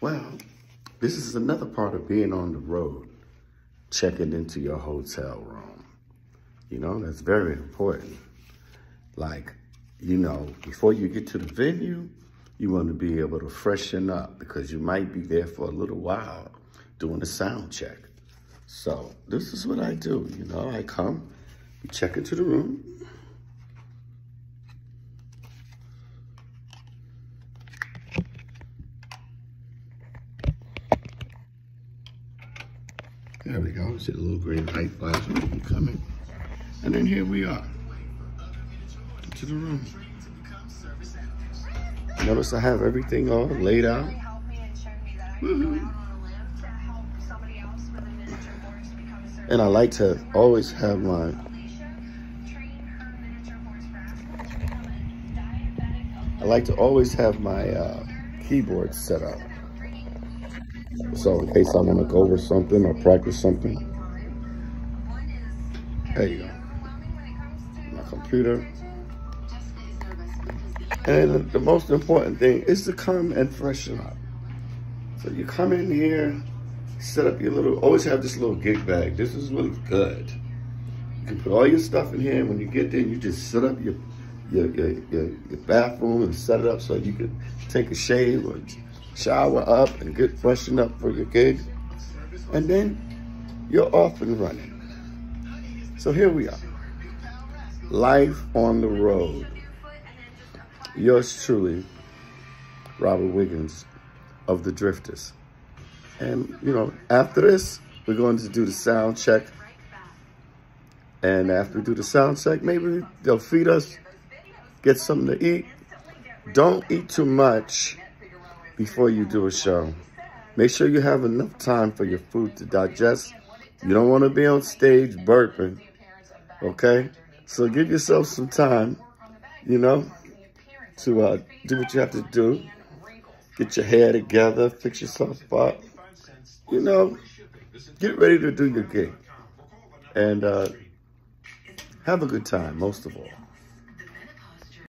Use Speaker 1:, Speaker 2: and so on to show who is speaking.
Speaker 1: Well, this is another part of being on the road, checking into your hotel room. You know, that's very important. Like, you know, before you get to the venue, you want to be able to freshen up because you might be there for a little while doing a sound check. So this is what I do. You know, I come, check into the room. There we go. See the little green light flashing coming. And then here we are. Into the room. Notice I have everything all laid out. And I like to always have my I like to always have my uh, keyboard set up. So in case I want to go over something or practice something. There you go. My computer. And the most important thing is to come and freshen up. So you come in here, set up your little, always have this little gig bag. This is really good. You can put all your stuff in here. When you get there, you just set up your your, your, your, your bathroom and set it up so you can take a shave or shower up and get freshened up for your gig. And then you're off and running. So here we are. Life on the road. Yours truly, Robert Wiggins of the Drifters. And, you know, after this, we're going to do the sound check. And after we do the sound check, maybe they'll feed us, get something to eat. Don't eat too much before you do a show. Make sure you have enough time for your food to digest. You don't want to be on stage burping, okay? So give yourself some time, you know, to uh, do what you have to do. Get your hair together, fix yourself up. You know, get ready to do your gig. And uh, have a good time, most of all.